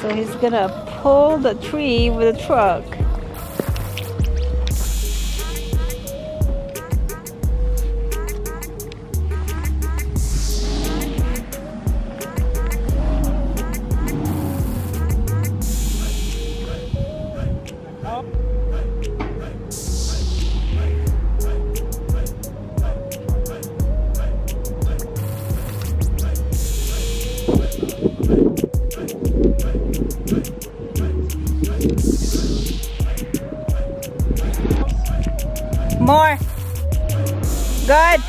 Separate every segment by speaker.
Speaker 1: So he's gonna pull the tree with a truck. Good.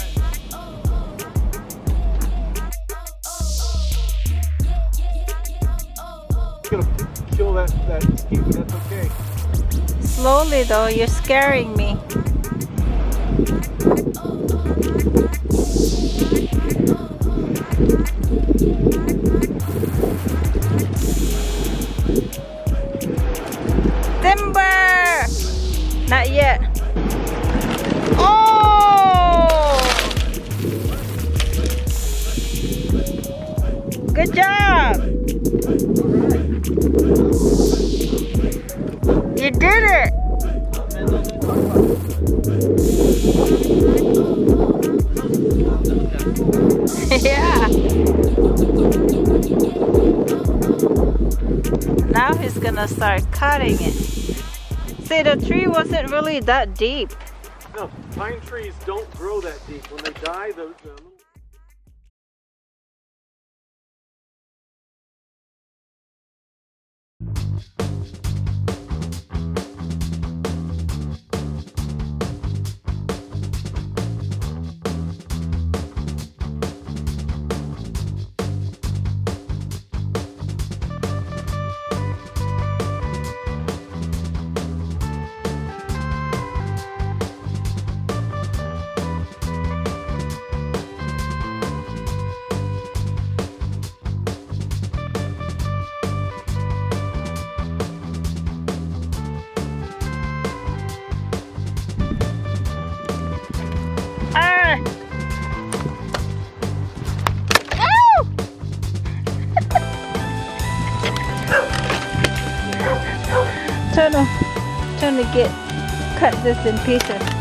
Speaker 2: gonna kill that, that skeet, but that's okay.
Speaker 1: Slowly though, you're scaring me. Gonna start cutting it. See, the tree wasn't really that deep.
Speaker 2: No, pine trees don't grow that deep. When they die, the, the
Speaker 1: to, trying to get, cut this in pieces.